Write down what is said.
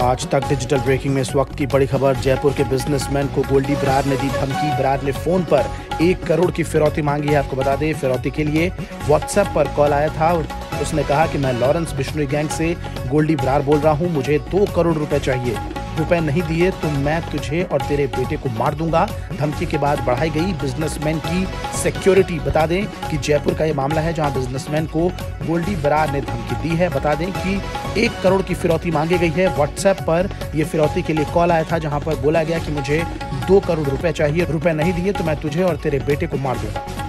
आज तक digital breaking में इस वक्त की बड़ी खबर, जयपुर के बिजनेसमैन को गोल्डी बरार ने दी धमकी। बरार ने फ़ोन पर एक करोड़ की फिरौती मांगी है, आपको बता दें, फिरौती के लिए व्हाट्सएप पर कॉल आया था और उसने कहा कि मैं लॉरेंस बिश्नोई गैंग से गोल्डी बरार बोल रहा हूँ, मुझे दो करोड़ रुपए चाहिए। रुपए नहीं दिए तो मैं तुझे और तेरे बेटे को मार दूँगा। धमकी के बाद बढ़ाई गई बिजनेसमैन की सिक्योरिटी बता दें कि जयपुर का ये मामला है, जहाँ बिजनेसमैन को गोल्डी बरार ने धमकी दी है। बता दें कि एक करोड़ की फिरौती मांगी गई है। व्हाट्सएप पर यह फिरौती के लिए कॉल आया था, जहाँ पर बोला गया कि मुझे दो करोड़ रुपए चाहिए। रुपए नहीं दिए तो मैं तुझे और तेरे बेटे को मार दूँगा।